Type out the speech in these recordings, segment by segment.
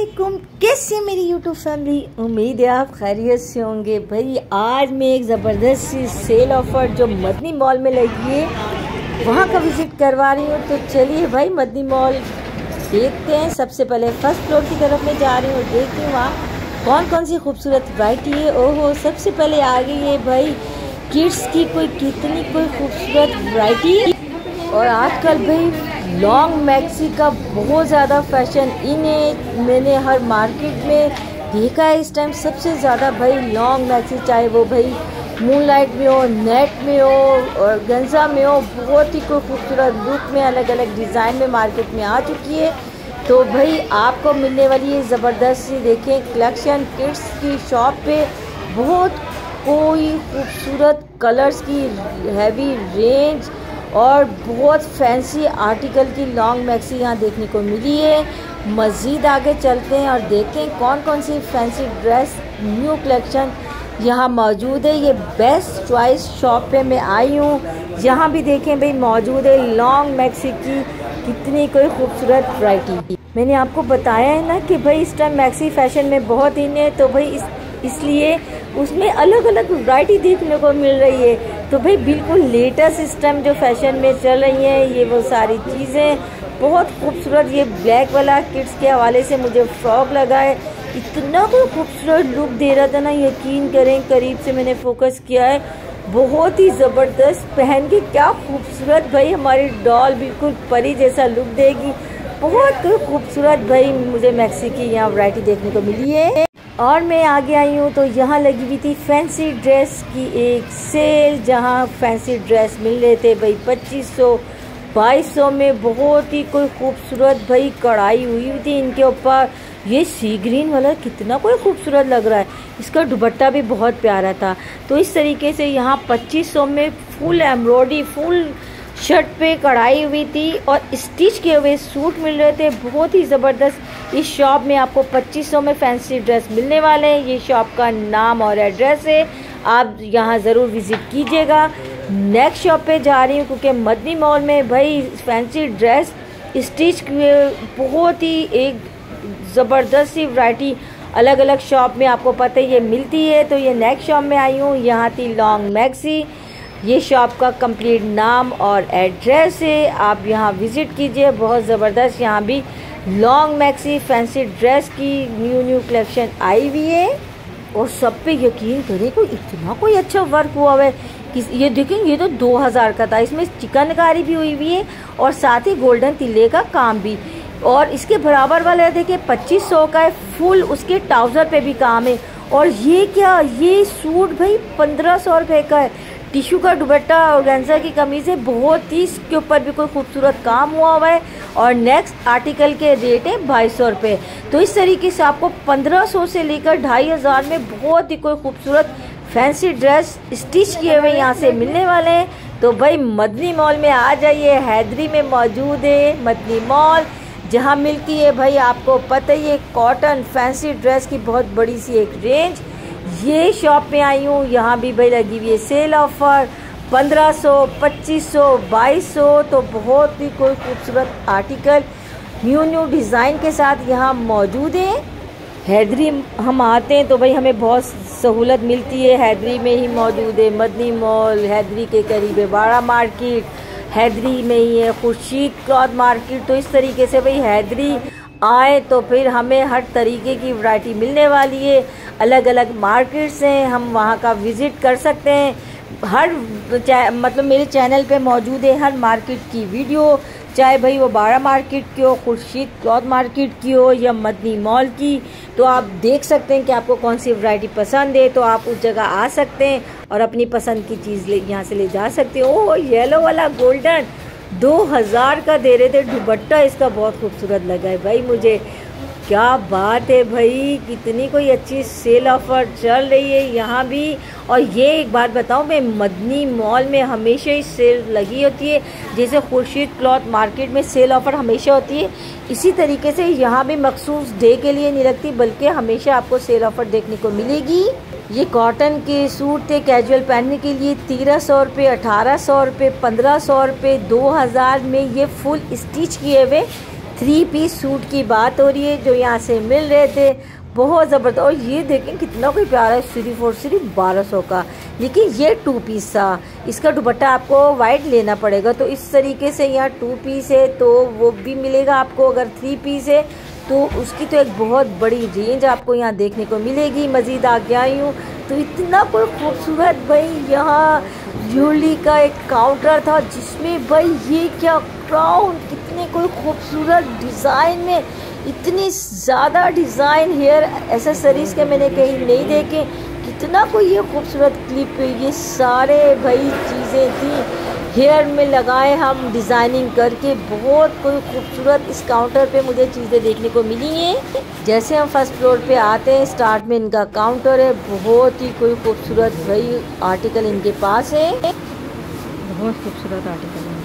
अस्सलाम वालेकुम कैसे मेरी यूट्यूब फैमिली उम्मीद है आप खैरियत से होंगे। भाई, आज मैं एक ज़बरदस्त सी सेल ऑफ़र जो मदनी मॉल में लगी है, वहाँ का विज़िट करवा रही हूँ। तो चलिए भाई, मदनी मॉल देखते हैं। सबसे पहले फ़र्स्ट फ्लोर की तरफ़ में जा रही हूँ। देखती हूँ वहाँ कौन कौन सी खूबसूरत वराइटी है। ओहो, सबसे पहले आ गई है भाई किड्स की कोई कितनी कोई खूबसूरत वराइटी और आजकल भाई लॉन्ग मैक्सी का बहुत ज़्यादा फ़ैशन इन है मैंने हर मार्केट में देखा है इस टाइम सबसे ज़्यादा भाई लॉन्ग मैक्सी, चाहे वो भाई मून लाइट में हो नेट में हो, और गंजा में हो, बहुत ही कोई खूबसूरत लुक में अलग अलग डिज़ाइन में मार्केट में आ चुकी है। तो भाई आपको मिलने वाली है ज़बरदस्त देखें कलेक्शन किड्स की शॉप पे बहुत कोई खूबसूरत कलर्स की हैवी रेंज और बहुत फैंसी आर्टिकल की लॉन्ग मैक्सी यहाँ देखने को मिली है। मज़ीद आगे चलते हैं और देखते हैं कौन कौन सी फैंसी ड्रेस न्यू कलेक्शन यहाँ मौजूद है। ये बेस्ट चॉइस शॉप पे मैं आई हूँ। यहाँ भी देखें भाई मौजूद है लॉन्ग मैक्सी की कितनी कोई खूबसूरत वराइटी मैंने आपको बताया है ना कि भाई इस टाइम मैक्सी फ़ैशन में बहुत इन है तो भाई इस, इसलिए उसमें अलग अलग वैरायटी देखने को मिल रही है। तो भाई बिल्कुल लेटेस्ट सिस्टम जो फ़ैशन में चल रही है, ये वो सारी चीज़ें। बहुत खूबसूरत ये ब्लैक वाला किड्स के हवाले से मुझे फ्रॉक लगा है। इतना कोई खूबसूरत लुक दे रहा था ना, यकीन करें, करीब से मैंने फोकस किया है। बहुत ही ज़बरदस्त पहन के, क्या खूबसूरत भाई, हमारी डॉल बिल्कुल परी जैसा लुक देगी। बहुत खूबसूरत भाई मुझे मैक्सी की यहाँ वैरायटी देखने को मिली है। और मैं आगे आई हूँ तो यहाँ लगी हुई थी फैंसी ड्रेस की एक सेल जहाँ फैंसी ड्रेस मिल रहे थे भाई, पच्चीस सौ, बाईस सौ में बहुत ही कोई खूबसूरत भाई कढ़ाई हुई हुई थी इनके ऊपर। ये सी ग्रीन वाला कितना कोई खूबसूरत लग रहा है। इसका दुपट्टा भी बहुत प्यारा था। तो इस तरीके से यहाँ पच्चीस सौ में फुल एम्ब्रॉयडरी फुल शर्ट पे कढ़ाई हुई थी और स्टिच किए हुए सूट मिल रहे थे। बहुत ही ज़बरदस्त। इस शॉप में आपको 2500 में फैंसी ड्रेस मिलने वाले हैं। ये शॉप का नाम और एड्रेस है। आप यहाँ ज़रूर विज़िट कीजिएगा। नेक्स्ट शॉप पे जा रही हूँ क्योंकि मदनी मॉल में भाई फैंसी ड्रेस स्टिच बहुत ही एक ज़बरदस्त सी वैरायटी अलग अलग शॉप में आपको पता है ये मिलती है। तो ये नेक्स्ट शॉप में आई हूँ। यहाँ थी लॉन्ग मैक्सी ये शॉप का कंप्लीट नाम और एड्रेस है। आप यहाँ विज़िट कीजिए, बहुत ज़बरदस्त। यहाँ भी लॉन्ग मैक्सी फैंसी ड्रेस की न्यू न्यू कलेक्शन आई हुई है। और सब पे यकीन करें, कोई इतना कोई अच्छा वर्क हुआ हुआ है। कि ये देखें, ये तो 2000 का था। इसमें चिकनकारी भी हुई हुई है और साथ ही गोल्डन तिल्ले का काम भी। और इसके बराबर वाला देखिए 2500 का है। फुल उसके ट्राउज़र पे भी काम है। और ये क्या, ये सूट भाई पंद्रह सौ रुपये का है। टिश्यू का दुपट्टा ऑर्गेन्जा की कमीज है। बहुत ही इसके ऊपर भी कोई खूबसूरत काम हुआ हुआ है। और नेक्स्ट आर्टिकल के रेट है बाई सौ रुपये तो इस तरीके से आपको पंद्रह सौ से लेकर ढाई हज़ार में बहुत ही कोई खूबसूरत फैंसी ड्रेस स्टिच किए हुए यहाँ से मिलने वाले हैं। तो भाई मदनी मॉल में आ जाइए। हैदरी में मौजूद है मदनी मॉल जहाँ मिलती है भाई आपको पता ही है कॉटन फैंसी ड्रेस की बहुत बड़ी सी एक रेंज ये शॉप में आई हूँ। यहाँ भी भाई लगी हुई है सेल ऑफ़र। 1500, 2500, 2200 तो बहुत ही कोई खूबसूरत आर्टिकल। न्यू न्यू डिज़ाइन के साथ यहाँ मौजूद है। हैदरी हम आते हैं तो भाई हमें बहुत सहूलत मिलती है। हैदरी में ही मौजूद है मदनी मॉल हैदरी के करीब है बाड़ा मार्केट हैदरी में ही है खुर्शीद क्लॉथ मार्केट। तो इस तरीके से भाई हैदरी आए तो फिर हमें हर तरीके की वैरायटी मिलने वाली है। अलग अलग मार्केट्स हैं, हम वहाँ का विज़िट कर सकते हैं। हर मतलब मेरे चैनल पे मौजूद है हर मार्केट की वीडियो चाहे भाई वो बाड़ा मार्केट की हो, खुर्शीद क्लॉथ मार्केट की हो या मदनी मॉल की तो आप देख सकते हैं कि आपको कौन सी वैरायटी पसंद है तो आप उस जगह आ सकते हैं और अपनी पसंद की चीज़ ले, यहाँ से ले जा सकते हैं। ओह येलो वाला गोल्डन दो हज़ार का दे रहे थे, दुपट्टा इसका बहुत खूबसूरत लगा है। भाई, मुझे क्या बात है भाई, कितनी कोई अच्छी सेल ऑफ़र चल रही है यहाँ भी। और ये एक बात बताऊँ, मैं मदनी मॉल में हमेशा ही सेल लगी होती है। जैसे खुर्शीद क्लॉथ मार्केट में सेल ऑफ़र हमेशा होती है। इसी तरीके से यहाँ भी मखसूस डे के लिए नहीं लगती, बल्कि हमेशा आपको सेल ऑफ़र देखने को मिलेगी। ये कॉटन के सूट थे कैजुअल पहनने के लिए तेरह सौ रुपये, अठारह सौ रुपये, पंद्रह सौ रुपये, दो हज़ार में ये फुल स्टिच किए हुए थ्री पीस सूट की बात हो रही है, जो यहाँ से मिल रहे थे। बहुत ज़बरदस्त। और ये देखें कितना कोई प्यारा है, सिर्फ़ और सिर्फ़ बारह सौ का। लेकिन ये टू पीस था। इसका दुपट्टा आपको वाइट लेना पड़ेगा। तो इस तरीके से यहाँ टू पीस है तो वो भी मिलेगा आपको अगर थ्री पीस है। तो उसकी तो एक बहुत बड़ी रेंज आपको यहाँ देखने को मिलेगी। मज़ीद आगे आई हूँ। तो इतना कोई खूबसूरत भाई यहाँ ज्वेलरी का एक काउंटर था जिसमें भाई ये क्या क्राउन कितने कोई खूबसूरत डिज़ाइन में इतनी ज़्यादा डिज़ाइन हेयर एसेसरीज़ के मैंने कहीं नहीं देखे। कितना कोई ये खूबसूरत क्लिप ये सारे भाई चीज़ें थी। हेयर में लगाए हम डिज़ाइनिंग करके बहुत कोई खूबसूरत इस काउंटर पे मुझे चीज़ें देखने को मिली हैं। जैसे हम फ़र्स्ट फ्लोर पे आते हैं, स्टार्ट में इनका काउंटर है, बहुत ही कोई खूबसूरत वही आर्टिकल इनके पास है। बहुत खूबसूरत आर्टिकल है।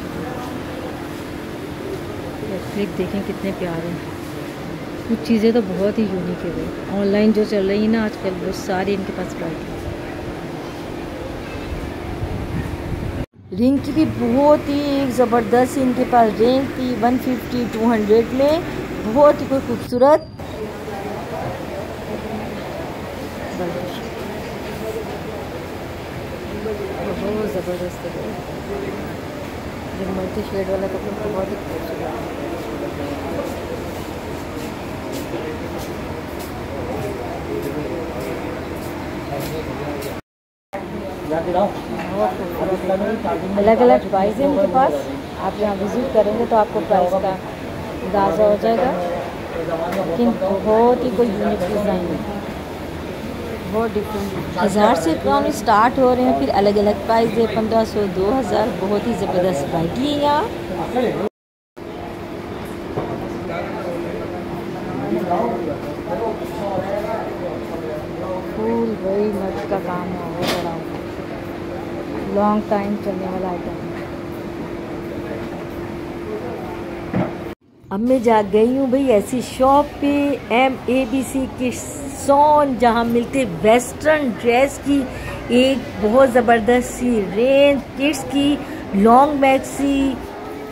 देखें कितने प्यारे हैं। कुछ चीज़ें तो बहुत ही यूनिक है ऑनलाइन जो चल रही है ना आजकल, वो सारी इनके पास प्राइट रिंग की भी बहुत ही एक ज़बरदस्त इनके पास रेंज थी 150 200 में। बहुत ही कोई खूबसूरत। बहुत ज़बरदस्त है। मल्टी शेड वाला कपड़ा बहुत ही खूबसूरत अलग अलग प्राइस है उनके पास। आप यहाँ विज़िट करेंगे तो आपको प्राइस का अंदाज़ा हो जाएगा। लेकिन बहुत ही कोई यूनिक डिज़ाइन है। बहुत डिफरेंट हज़ार से कम स्टार्ट हो रहे हैं, फिर अलग अलग प्राइस है। पंद्रह सौ, दो हज़ार, बहुत ही ज़बरदस्त वराइटी है यहाँ। फूल, वही मर्द का काम है। लॉन्ग टाइम चलने वाला आइटम है अब मैं जा गई हूँ भाई ऐसी शॉप पे एम ए बी सी के सोन जहाँ मिलते वेस्टर्न ड्रेस की एक बहुत ज़बरदस्त सी रेंज किड्स की लॉन्ग मैक्सी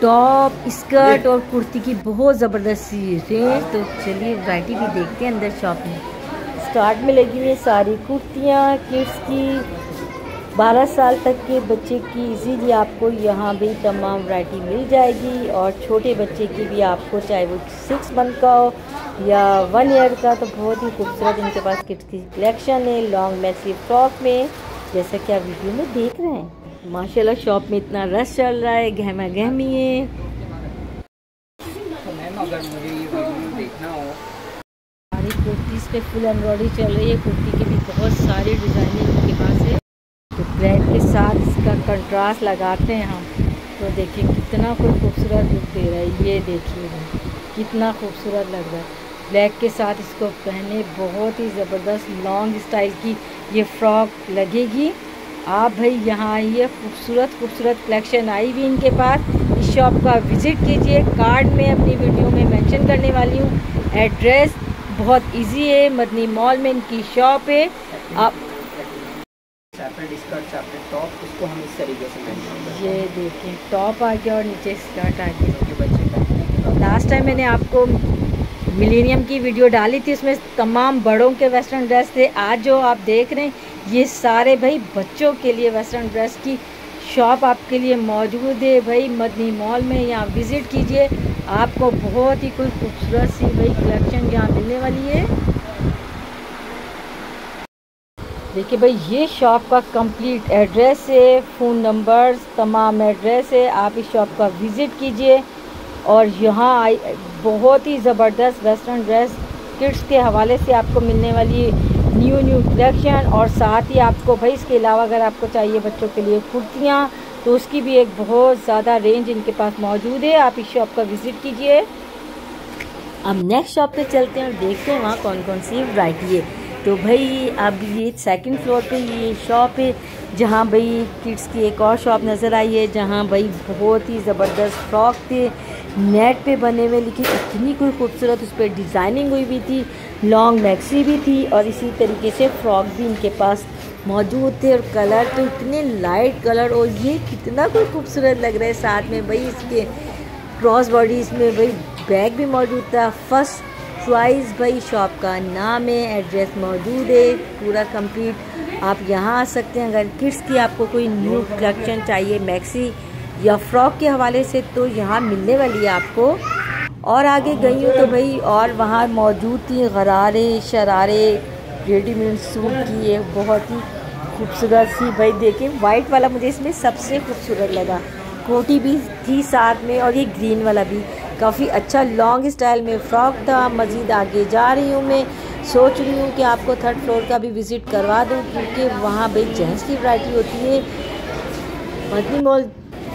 टॉप स्कर्ट और कुर्ती की बहुत ज़बरदस्त सी रेंज तो चलिए वैरायटी भी देखते हैं अंदर शॉप में। स्टार्ट में लगी हुई सारी कुर्तियाँ किड्स की 12 साल तक के बच्चे की इजीली आपको यहाँ भी तमाम वैरायटी मिल जाएगी और छोटे बच्चे की भी आपको चाहे वो सिक्स मंथ का हो या वन ईयर का तो बहुत ही खूबसूरत इनके पास किड्स की कलेक्शन है लॉन्ग मैसी फ्रॉक में जैसा कि आप वीडियो में देख रहे हैं। माशाल्लाह शॉप में इतना रश चल रहा है गहमा गहमी है। सारी कुर्तीज़ पे फुल एम्ब्रॉयडरी चल रही है कुर्ती के भी बहुत सारी डिज़ाइनिंग इनके पास है ब्लैक के साथ इसका कंट्रास्ट लगाते हैं हम। तो देखिए कितना कोई खूबसूरत लुक दे रहा है। ये देखिए, कितना खूबसूरत लग रहा है। ब्लैक के साथ इसको पहने बहुत ही ज़बरदस्त लॉन्ग स्टाइल की ये फ्रॉक लगेगी। आप भाई यहाँ आइए, खूबसूरत खूबसूरत कलेक्शन आई हुई इनके पास। इस शॉप का विज़िट कीजिए। कार्ड में अपनी वीडियो में मेंशन करने वाली हूँ। एड्रेस बहुत इजी है। मदनी मॉल में इनकी शॉप है। आप सेपरेट स्कर्ट सेपरेट टॉप उसको हम इस तरीके से ये देखिए टॉप आ गया और नीचे स्कर्ट आ गया जो बच्चे लास्ट टाइम मैंने आपको मिलेनियम की वीडियो डाली थी, उसमें तमाम बड़ों के वेस्टर्न ड्रेस थे। आज जो आप देख रहे हैं, ये सारे भाई बच्चों के लिए वेस्टर्न ड्रेस की शॉप आपके लिए मौजूद है। भाई, मदनी मॉल में यहाँ विज़िट कीजिए। आपको बहुत ही कोई खूबसूरत सी भाई कलेक्शन यहाँ मिलने वाली है। देखिए भाई, ये शॉप का कंप्लीट एड्रेस है फ़ोन नंबर्स तमाम एड्रेस है। आप इस शॉप का विज़िट कीजिए और यहाँ आई, बहुत ही ज़बरदस्त वेस्टर्न ड्रेस किड्स के हवाले से आपको मिलने वाली न्यू न्यू कलेक्शन और साथ ही आपको भाई, इसके अलावा अगर आपको चाहिए बच्चों के लिए कुर्तियाँ तो उसकी भी एक बहुत ज़्यादा रेंज इनके पास मौजूद है। आप इस शॉप का विज़िट कीजिए। अब नेक्स्ट शॉप पे चलते हैं और देखते हैं वहाँ कौन कौन सी वैरायटी है। तो भाई, अब ये सेकंड फ्लोर पे ये शॉप है, जहाँ भाई किड्स की एक और शॉप नज़र आई है, जहाँ भाई बहुत ही ज़बरदस्त फ्रॉक थे नेट पे बने हुए, लेकिन इतनी कोई खूबसूरत उस पर डिज़ाइनिंग हुई भी थी लॉन्ग मैक्सी भी थी, और इसी तरीके से फ्रॉक भी इनके पास मौजूद थे, और कलर तो इतने लाइट कलर और ये कितना कोई खूबसूरत लग रहा है साथ में भाई, इसके क्रॉस बॉडीज़ में भाई बैग भी मौजूद था फ़र्स्ट चॉइस भाई शॉप का नाम है एड्रेस मौजूद है, पूरा कंप्लीट आप यहाँ आ सकते हैं। अगर किड्स की आपको कोई न्यू कलेक्शन चाहिए मैक्सी या फ्रॉक के हवाले से तो यहाँ मिलने वाली है आपको। और आगे गई हूँ तो भाई और वहाँ मौजूद थी, गरारे, शरारे रेडीमेड सूट की एक बहुत ही खूबसूरत सी। भाई देखें वाइट वाला मुझे इसमें सबसे खूबसूरत लगा। कोटी भी थी साथ में और ये ग्रीन वाला भी। काफ़ी अच्छा लॉन्ग स्टाइल में फ्रॉक था, मज़ीद आगे जा रही हूँ मैं। सोच रही हूँ कि आपको थर्ड फ्लोर का भी विज़िट करवा दूँ, क्योंकि वहाँ भाई जेंट्स की वैरायटी होती है। मदनी मॉल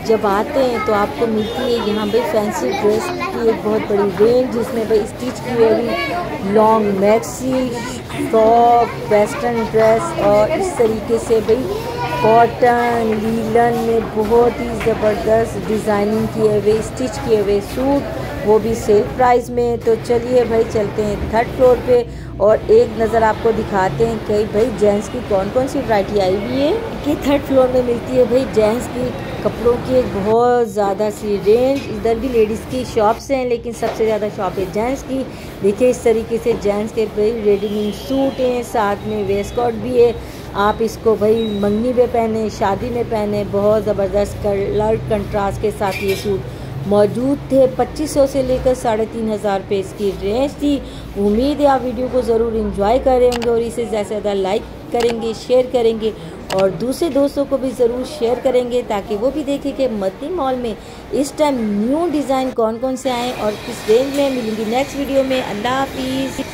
जब आते हैं तो आपको मिलती है यहाँ भाई फैंसी ड्रेस की एक बहुत बड़ी रेंज जिसमें भाई स्टिच की हुई long maxi frock western dress और इस तरीके से भाई कॉटन, लीलन में बहुत ही ज़बरदस्त डिज़ाइनिंग किए हुए, स्टिच किए हुए सूट, वो भी सेल प्राइस में। तो चलिए भाई, चलते हैं थर्ड फ्लोर पे और एक नज़र आपको दिखाते हैं कि भाई, जेंट्स की कौन कौन सी वैरायटी आई हुई है। कि थर्ड फ्लोर में मिलती है भाई, जेंट्स की कपड़ों की एक बहुत ज़्यादा सी रेंज इधर भी लेडीज़ की शॉप्स हैं, लेकिन सबसे ज़्यादा शॉप है जेंट्स की। देखिए, इस तरीके से जेंट्स के भाई रेडीमेड सूट हैं, साथ में वेस्ट कोट भी है। आप इसको भाई मंगनी में पहने, शादी में पहने, बहुत ज़बरदस्त कलर कंट्रास्ट के साथ ये सूट मौजूद थे 2500 से लेकर साढ़े तीन हज़ार रुपये इसकी रेंज थी। उम्मीद है आप वीडियो को ज़रूर इंजॉय करेंगे और इसे ज़्यादा से ज़्यादा लाइक करेंगे शेयर करेंगे और दूसरे दोस्तों को भी ज़रूर शेयर करेंगे ताकि वो भी देखें कि मती मॉल में इस टाइम न्यू डिज़ाइन कौन कौन से आएँ और किस रेंज में मिलेंगी। नेक्स्ट वीडियो में अल्लाह हाफिज़।